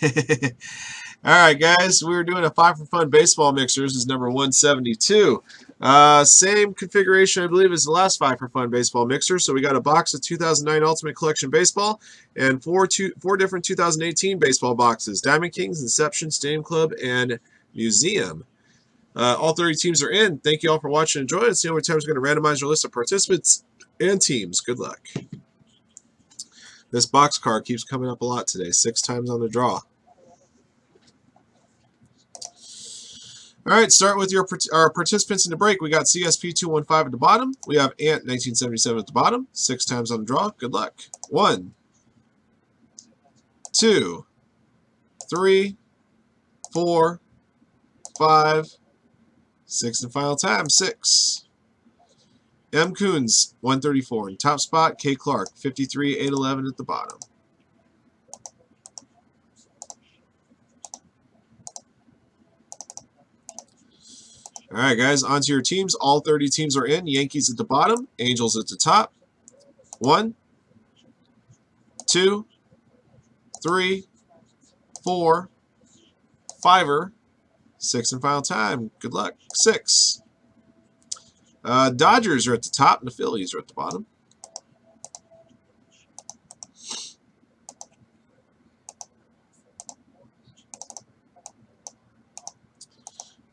All right, guys, we are doing a five for fun baseball mixer. This is number 172. Uh, same configuration, I believe, as the last five for fun baseball mixer. So we got a box of 2009 Ultimate Collection baseball and four two four different 2018 baseball boxes: Diamond Kings, Inception, Stadium Club, and Museum. Uh, all 30 teams are in. Thank you all for watching and joining. See how many times we're going to randomize our list of participants and teams. Good luck. This box card keeps coming up a lot today. Six times on the draw. All right, start with your our participants in the break. We got CSP 215 at the bottom. We have Ant 1977 at the bottom. Six times on the draw. Good luck. One, two, three, four, five, six, and final time. Six. M. Coons 134 in top spot. K. Clark 53 811 at the bottom. All right, guys, on to your teams. All 30 teams are in. Yankees at the bottom, Angels at the top. One, two, three, four, fiver, six and final time. Good luck. Six. Uh, Dodgers are at the top, and the Phillies are at the bottom.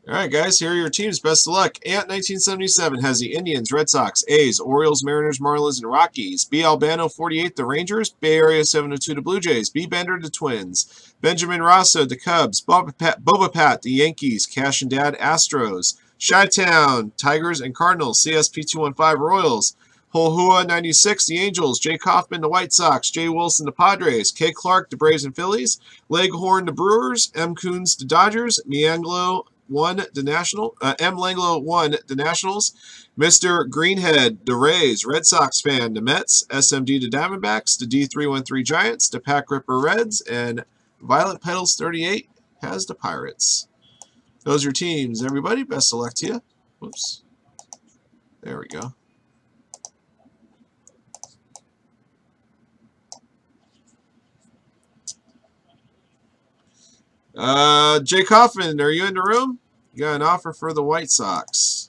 All right, guys, here are your teams. Best of luck. Ant 1977 has the Indians, Red Sox, A's, Orioles, Mariners, Marlins, and Rockies. B. Albano 48, the Rangers. Bay Area 702, the Blue Jays. B. Bender, the Twins. Benjamin Rosso, the Cubs. Boba Pat, Boba Pat the Yankees. Cash and Dad, Astros. Chi-Town, Tigers, and Cardinals. CSP 215, Royals. Holhua 96, the Angels. Jay Kaufman, the White Sox. Jay Wilson, the Padres. K. Clark, the Braves and Phillies. Leghorn, the Brewers. M. Coons, the Dodgers. Mianglo, one, the National. Uh, M. Langlo, one, the Nationals. Mr. Greenhead, the Rays. Red Sox fan, the Mets. SMD, the Diamondbacks. The D313 Giants. The Pack Ripper Reds. And Violet Petals 38 has the Pirates. Those are teams, everybody. Best of luck to you. Whoops. There we go. Uh, Jay Kaufman, are you in the room? Got an offer for the White Sox.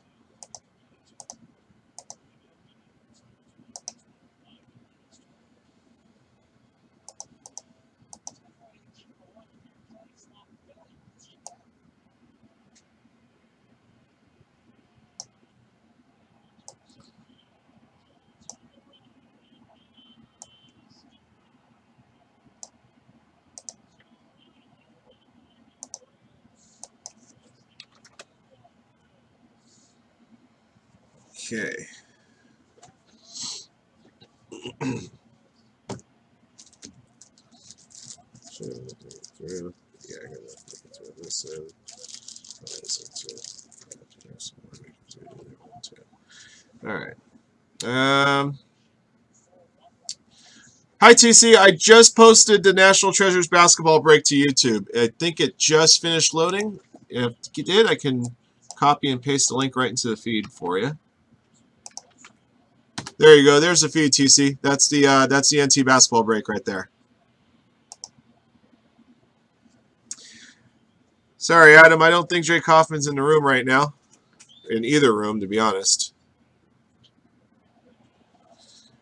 Okay. All right. Um, hi, TC. I just posted the National Treasures basketball break to YouTube. I think it just finished loading. If it did, I can copy and paste the link right into the feed for you. There you go. There's the feed, TC. That's the uh, that's the NT basketball break right there. Sorry, Adam. I don't think Jay Kaufman's in the room right now. In either room, to be honest.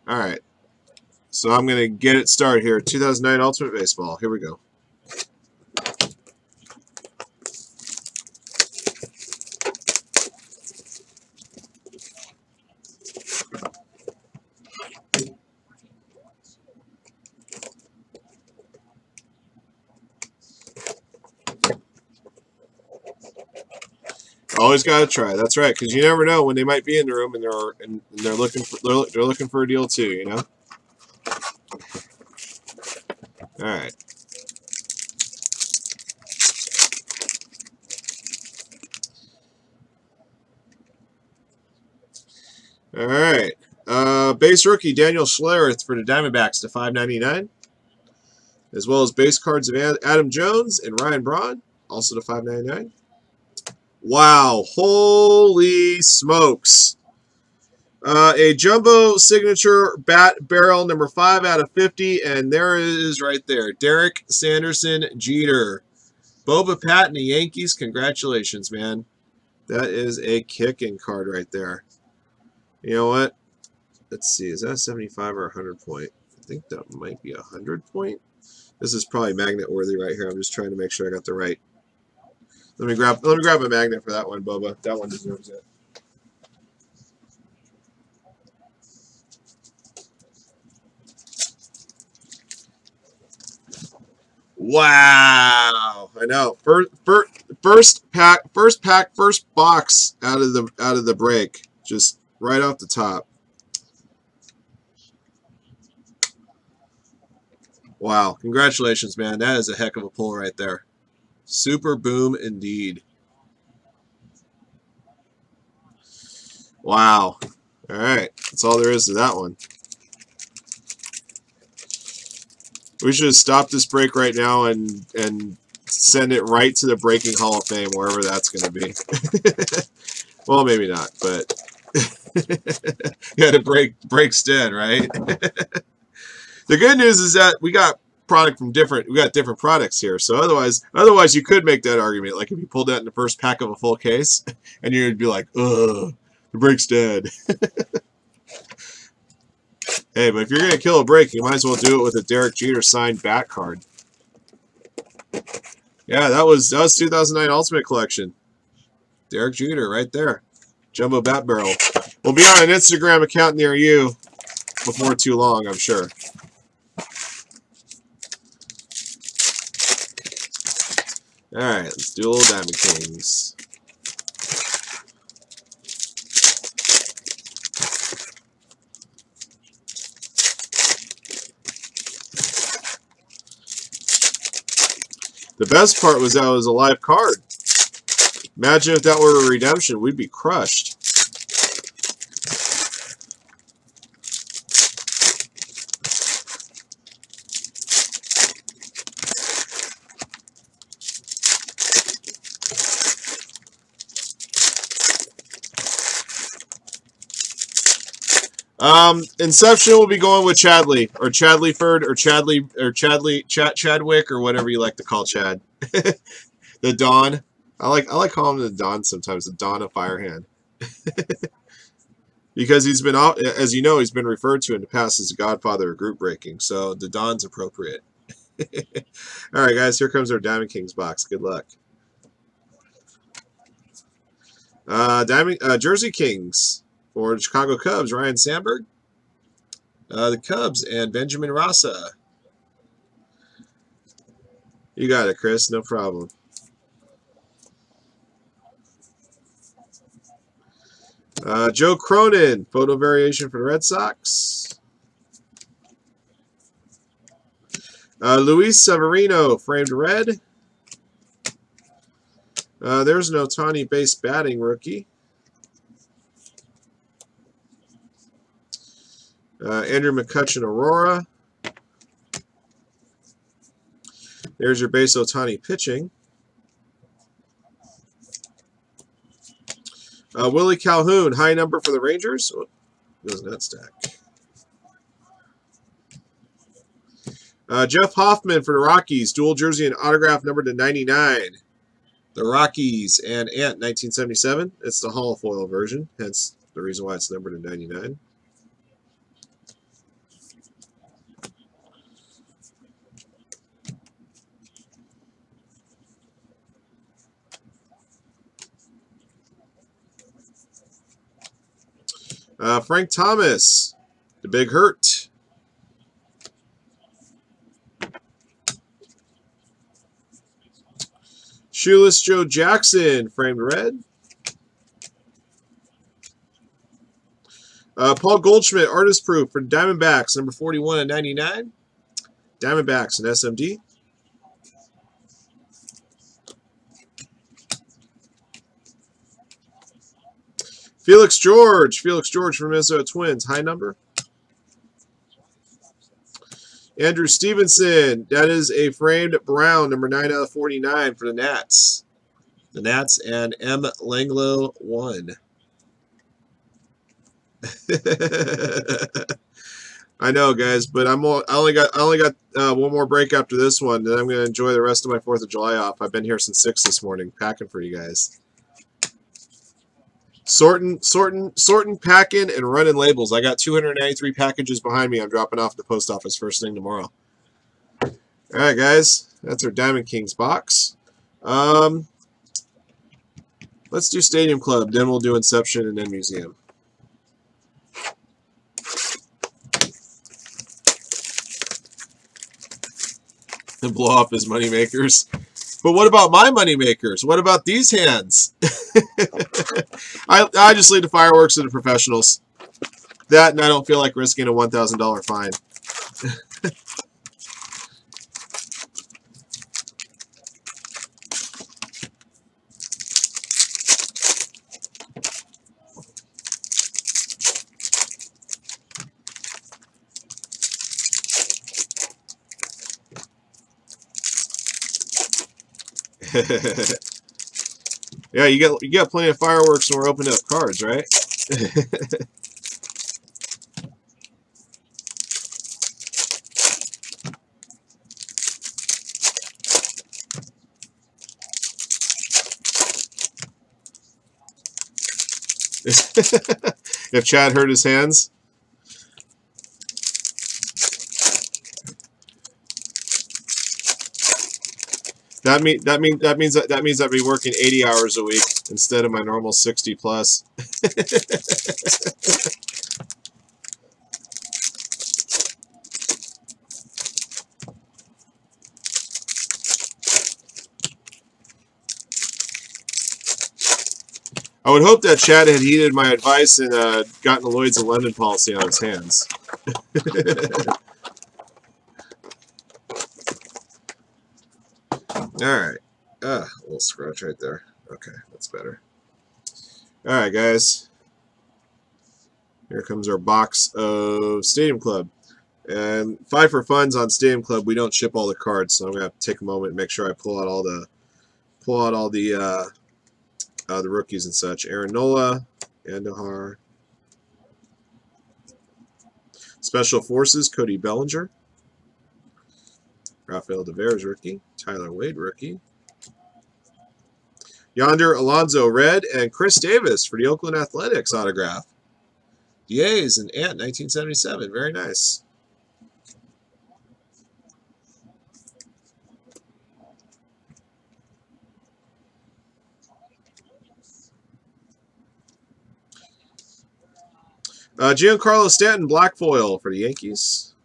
All right. So I'm going to get it started here. 2009 Ultimate Baseball. Here we go. Always got to try. That's right, because you never know when they might be in the room and they're and they're looking for they're, they're looking for a deal too. You know. All right. All right. Uh, base rookie Daniel Schlereth for the Diamondbacks to 5.99, as well as base cards of Adam Jones and Ryan Braun, also to 5.99. Wow, holy smokes. Uh, a jumbo signature bat barrel number 5 out of 50. And there it is right there. Derek Sanderson Jeter. Boba Pat and the Yankees. Congratulations, man. That is a kicking card right there. You know what? Let's see. Is that a 75 or 100 point? I think that might be a 100 point. This is probably magnet worthy right here. I'm just trying to make sure I got the right. Let me grab let me grab a magnet for that one, Boba. That one deserves it. Wow, I know. First, first, first pack, first pack, first box out of the out of the break, just right off the top. Wow, congratulations, man. That is a heck of a pull right there. Super boom indeed. Wow. All right, that's all there is to that one. We should stop this break right now and and send it right to the Breaking Hall of Fame, wherever that's going to be. well, maybe not, but yeah, to break breaks dead, right? the good news is that we got product from different we got different products here. So otherwise otherwise you could make that argument. Like if you pulled that in the first pack of a full case and you'd be like, ugh, the break's dead. Hey, but if you're going to kill a break, you might as well do it with a Derek Jeter signed bat card. Yeah, that was that was 2009 Ultimate Collection. Derek Jeter right there. Jumbo Bat Barrel. We'll be on an Instagram account near you before too long, I'm sure. Alright, let's do a little Diamond Kings. The best part was that it was a live card. Imagine if that were a redemption, we'd be crushed. Um, Inception will be going with Chadley or Chadleyford or Chadley or Chadley Chad Chadwick or whatever you like to call Chad. the Dawn. I like I like calling him the Dawn sometimes. The Dawn of Firehand. because he's been out, as you know, he's been referred to in the past as the Godfather of group breaking. So the Dawn's appropriate. All right, guys. Here comes our Diamond Kings box. Good luck. Uh, Diamond uh, Jersey Kings. For Chicago Cubs, ryan Sandberg. Uh, the Cubs and Benjamin Rasa. You got it, Chris. No problem. Uh, Joe Cronin, photo variation for the Red Sox. Uh, Luis Severino, framed red. Uh, there's an Ohtani base batting rookie. Uh, Andrew McCutchen Aurora. There's your base Ohtani pitching. Uh, Willie Calhoun, high number for the Rangers. Oh, goes that stack. Uh, Jeff Hoffman for the Rockies, dual jersey and autograph number to 99. The Rockies and Ant 1977. It's the Hall foil version, hence the reason why it's numbered to 99. Uh, Frank Thomas, the big hurt. Shoeless Joe Jackson, framed red. Uh, Paul Goldschmidt, artist proof for Diamondbacks, number 41 and 99. Diamondbacks and SMD. Felix George. Felix George from Minnesota Twins. High number. Andrew Stevenson. That is a framed brown, number 9 out of 49 for the Nats. The Nats and M. Langlo 1. I know, guys, but I'm all, I only got I only got uh, one more break after this one, and I'm gonna enjoy the rest of my Fourth of July off. I've been here since six this morning, packing for you guys. Sorting, sorting, sorting, packing, and running labels. I got 293 packages behind me. I'm dropping off at the post office first thing tomorrow. All right, guys, that's our Diamond Kings box. Um, let's do Stadium Club, then we'll do Inception and then Museum. and blow off his money makers. But what about my money makers? What about these hands? I, I just leave the fireworks to the professionals. That and I don't feel like risking a $1,000 fine. yeah, you got you got plenty of fireworks when we're opening up cards, right? if Chad hurt his hands. That mean that mean that means that that means I'd be working 80 hours a week instead of my normal 60 plus. I would hope that Chad had heeded my advice and uh, gotten the Lloyd's of London policy on his hands. Alright. Ah, a little scratch right there. Okay, that's better. Alright, guys. Here comes our box of Stadium Club. And five for funds on Stadium Club, we don't ship all the cards, so I'm gonna have to take a moment and make sure I pull out all the pull out all the uh, uh, the rookies and such. Aaron Nola, Andujar. Special Forces, Cody Bellinger. Rafael Devers rookie. Tyler Wade rookie. Yonder Alonso red and Khris Davis for the Oakland Athletics autograph. DA's and Ant 1977. Very nice. Uh, Giancarlo Stanton, black foil for the Yankees.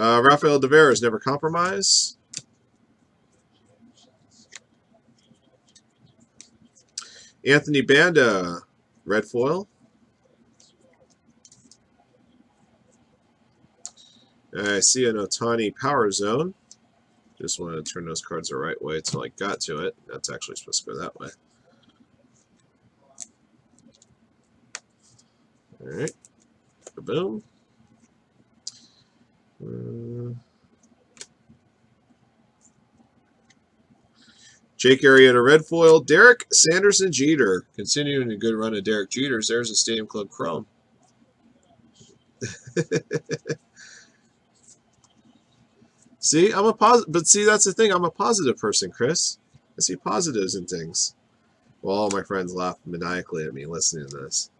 Uh, Rafael Devers, never compromise. Anthony Banda, red foil. I see an Ohtani Power Zone. Just wanted to turn those cards the right way until I got to it. That's actually supposed to go that way. Alright. Boom. Jake Arrieta red foil. Derek Sanderson Jeter. Continuing a good run of Derek Jeters. There's a Stadium Club Chrome. See, I'm a positive, but see, that's the thing. I'm a positive person, Chris. I see positives in things. Well, all my friends laugh maniacally at me listening to this.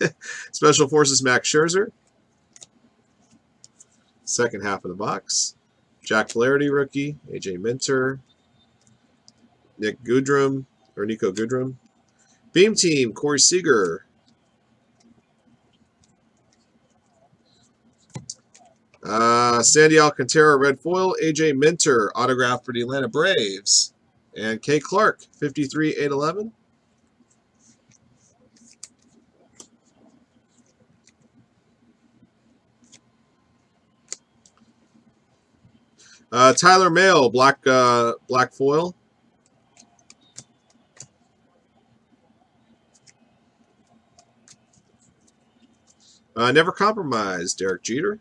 Special Forces Max Scherzer. Second half of the box. Jack Flaherty rookie. AJ Minter. Nick Goodrum, or Niko Goodrum. Beam Team, Corey Seager. Uh, Sandy Alcantara, red foil. AJ Minter, autograph for the Atlanta Braves. And K. Clark, 53 811. Uh, Tyler Mahle, black uh, black foil. Uh, never compromised, Derek Jeter.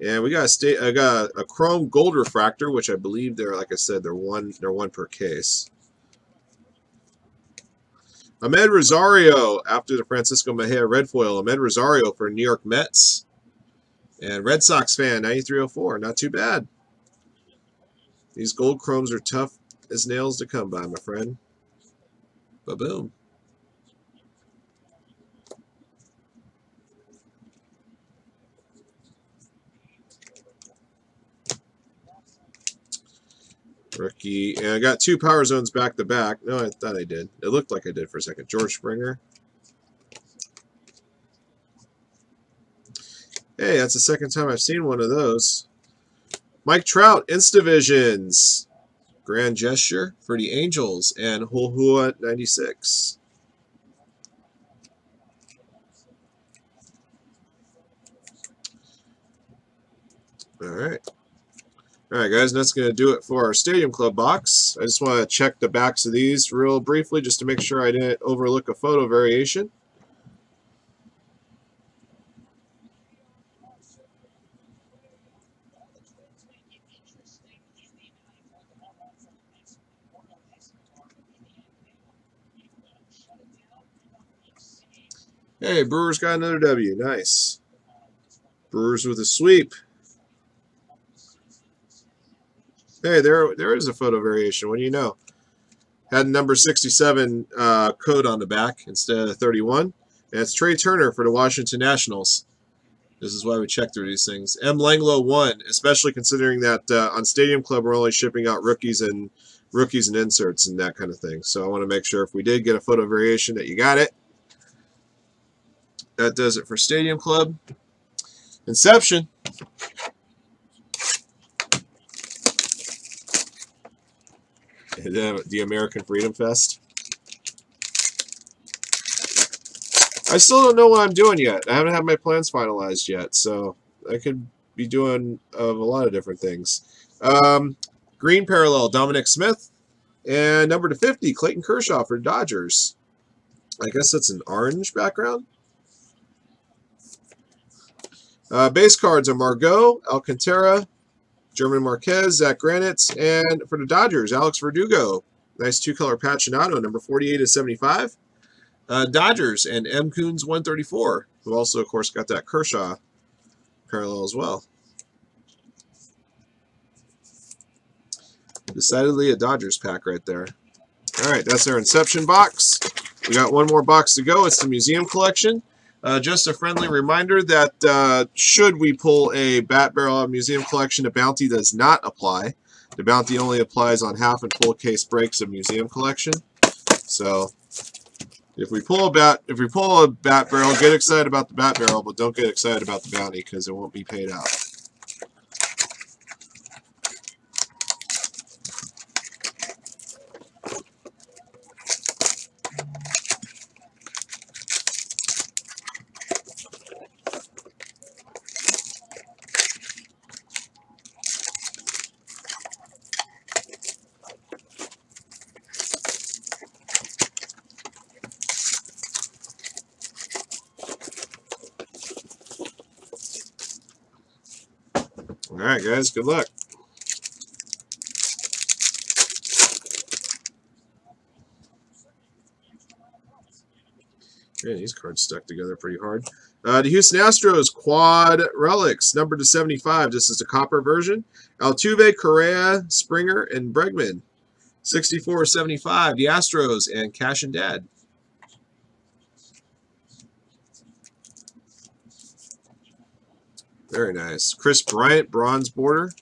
And we got a state, I got a chrome gold refractor, which I believe they're, like I said, they're one, they're one per case. Amed Rosario after the Francisco Mejia red foil. Amed Rosario for New York Mets. And Red Sox fan, 9304. Not too bad. These gold chromes are tough as nails to come by, my friend. Ba-boom. Rookie. And I got two power zones back to back. No, I thought I did. It looked like I did for a second. George Springer. Hey, that's the second time I've seen one of those. Mike Trout, Instavisions. Grand Gesture for the Angels and Hulhua 96. All right. All right, guys, that's going to do it for our Stadium Club box. I just want to check the backs of these real briefly just to make sure I didn't overlook a photo variation. Hey, Brewers got another W. Nice. Brewers with a sweep. Hey, there there is a photo variation. What do you know? Had number 67 uh, code on the back instead of 31. And it's Trea Turner for the Washington Nationals. This is why we check through these things. M. Langlo 1, especially considering that uh, on Stadium Club we're only shipping out rookies and rookies and inserts and that kind of thing. So I want to make sure if we did get a photo variation that you got it. That does it for Stadium Club. Inception. The, the American Freedom Fest. I still don't know what I'm doing yet. I haven't had my plans finalized yet, so I could be doing uh, a lot of different things. Um, green parallel, Dominic Smith. And number to 50, Clayton Kershaw for Dodgers. I guess that's an orange background. Uh, base cards are Margot, Alcantara, German Marquez, Zack Granite, and for the Dodgers, Alex Verdugo. Nice two-color Pachinado, number 48 to 75. Uh, Dodgers and M. Coons 134, who also, of course, got that Kershaw parallel as well. Decidedly a Dodgers pack right there. All right, that's our Inception box. We got one more box to go. It's the Museum Collection. Uh, just a friendly reminder that uh, should we pull a Bat Barrel out Museum Collection, a bounty does not apply. The bounty only applies on half and full case breaks of Museum Collection. So if we pull a bat, if we pull a Bat Barrel, get excited about the Bat Barrel, but don't get excited about the bounty because it won't be paid out. Guys, good luck. Man, these cards stuck together pretty hard. Uh, the Houston Astros quad relics, number to 75. This is the copper version. Altuve, Correa, Springer, and Bregman. 64-75, the Astros and Cash and Dad. Very nice. Kris Bryant, bronze border.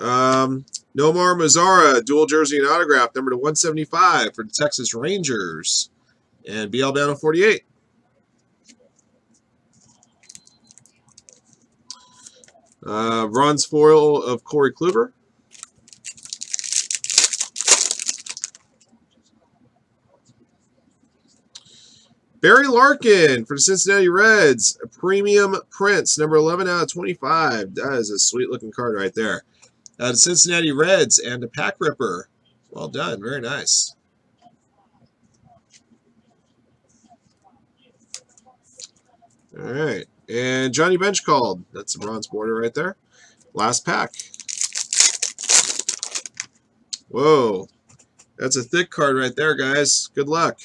Um, Nomar Mazara, dual jersey and autograph, number to 175 for the Texas Rangers. And B. Albano 48. Uh, bronze foil of Corey Kluber. Barry Larkin for the Cincinnati Reds, premium Prints, number 11 out of 25. That is a sweet looking card right there. Uh, the Cincinnati Reds and a Pack Ripper. Well done. Very nice. All right. And Johnny Bench called. That's a bronze border right there. Last pack. Whoa. That's a thick card right there, guys. Good luck.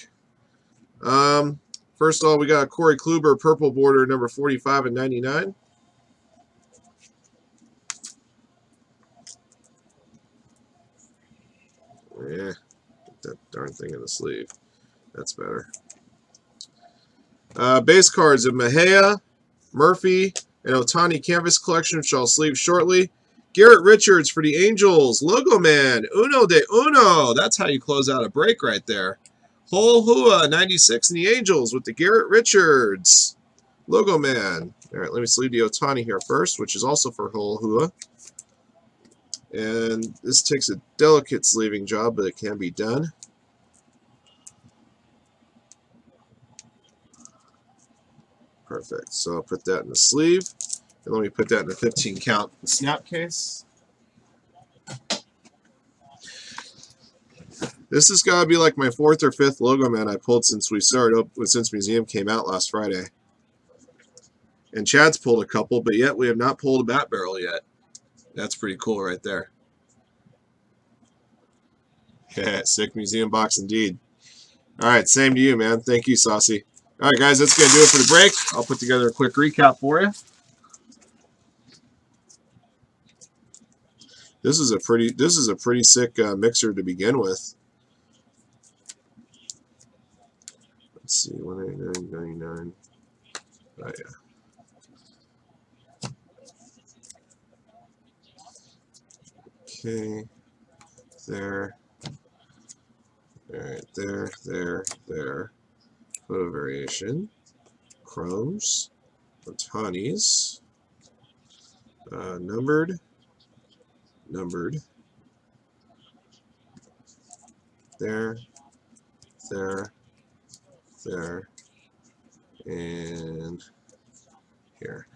Um, first of all, we got Corey Kluber, purple border, number 45 and 99. Yeah, get that darn thing in the sleeve. That's better. Uh, base cards of Mejia, Murphy, and Ohtani Canvas Collection, which I'll sleeve shortly. Garrett Richards for the Angels. Logo Man. Uno de uno. That's how you close out a break right there. Hole Hua, 96 and the Angels with the Garrett Richards. Logo Man. All right, let me sleeve the Ohtani here first, which is also for Hole Hua. And this takes a delicate sleeving job, but it can be done. Perfect. So I'll put that in the sleeve. And let me put that in the 15 count snap case. This has got to be like my fourth or fifth logo man I pulled since we started up since museum came out last Friday. And Chad's pulled a couple, but yet we have not pulled a bat barrel yet. That's pretty cool right there. Yeah, sick museum box indeed. All right, same to you, man. Thank you, Saucy. All right, guys, that's going to do it for the break. I'll put together a quick recap for you. This is a pretty this is a pretty sick uh, mixer to begin with. Let's see, 189.99. Oh yeah. Okay, there. All right, there, there, there. Photo variation. Chromes. Ohtanis. Uh, numbered numbered. There, there, there, and here.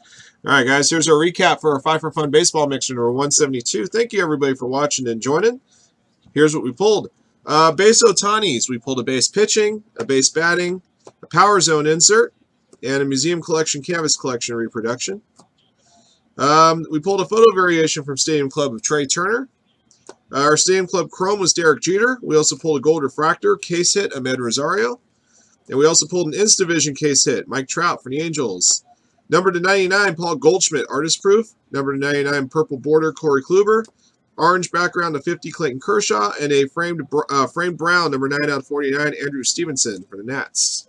All right, guys, here's our recap for our Five for Fun Baseball Mixer number 172. Thank you, everybody, for watching and joining. Here's what we pulled. Uh, base Ohtanis. We pulled a base pitching, a base batting, a Power Zone insert, and a Museum Collection Canvas Collection reproduction. Um, we pulled a photo variation from Stadium Club of Trea Turner. Uh, our Stadium Club Chrome was Derek Jeter. We also pulled a Gold Refractor case hit, Amed Rosario. And we also pulled an Instavision case hit, Mike Trout for the Angels. Number to 99, Paul Goldschmidt, Artist Proof. Number to 99, Purple Border, Corey Kluber. Orange background to 50, Clayton Kershaw. And a framed uh, framed brown, number 9 out of 49, Andrew Stevenson for the Nats.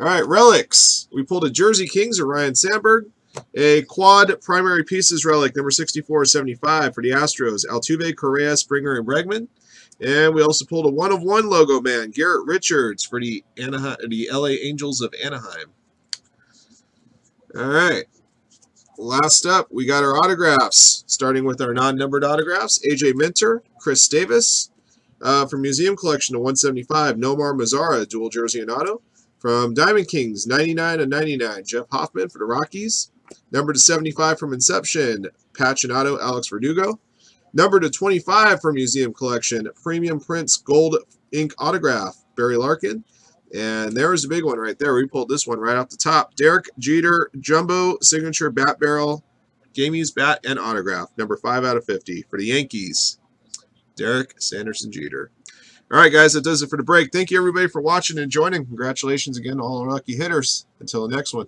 All right, relics. We pulled a Jersey Kings of Ryan Sandberg. A quad primary pieces relic, number 6475 for the Astros, Altuve, Correa, Springer, and Bregman. And we also pulled a one-of-one logo man, Garrett Richards for the, Anaheim, the LA Angels of Anaheim. All right. Last up, we got our autographs, starting with our non-numbered autographs. AJ Minter, Khris Davis. Uh, from Museum Collection to 175, Nomar Mazara, dual jersey and auto. From Diamond Kings, 99 and 99, Jeff Hoffman for the Rockies. Number to 75 from Inception, Pachinato, Alex Verdugo. Number to 25 from Museum Collection, Premium Prints Gold Ink Autograph, Barry Larkin. And there's a big one right there. We pulled this one right off the top. Derek Jeter, Jumbo Signature Bat Barrel, Gamey's Bat and Autograph. Number 5 out of 50 for the Yankees. Derek Sanderson Jeter. All right, guys, that does it for the break. Thank you, everybody, for watching and joining. Congratulations again to all our lucky hitters. Until the next one.